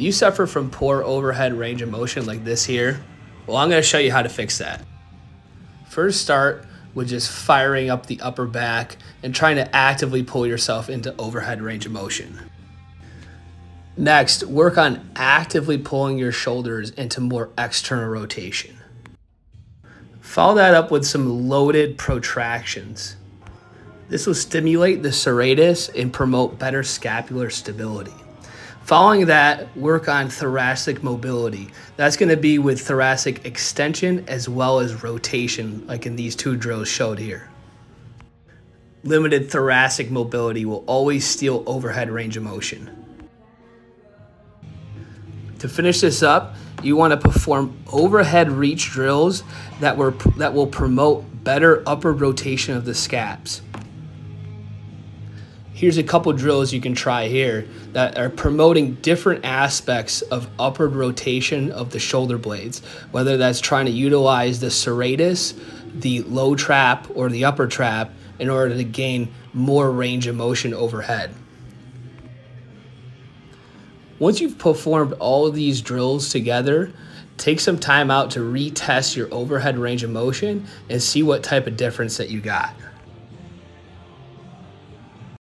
You suffer from poor overhead range of motion like this here? Well, I'm going to show you how to fix that. First start with just firing up the upper back and trying to actively pull yourself into overhead range of motion. Next, work on actively pulling your shoulders into more external rotation. Follow that up with some loaded protractions. This will stimulate the serratus and promote better scapular stability. Following that, work on thoracic mobility. That's going to be with thoracic extension as well as rotation, like in these two drills showed here. Limited thoracic mobility will always steal overhead range of motion. To finish this up, you want to perform overhead reach drills that, were, that will promote better upward rotation of the scaps here's a couple drills you can try here that are promoting different aspects of upward rotation of the shoulder blades, whether that's trying to utilize the serratus, the low trap, or the upper trap in order to gain more range of motion overhead. Once you've performed all of these drills together, take some time out to retest your overhead range of motion and see what type of difference that you got.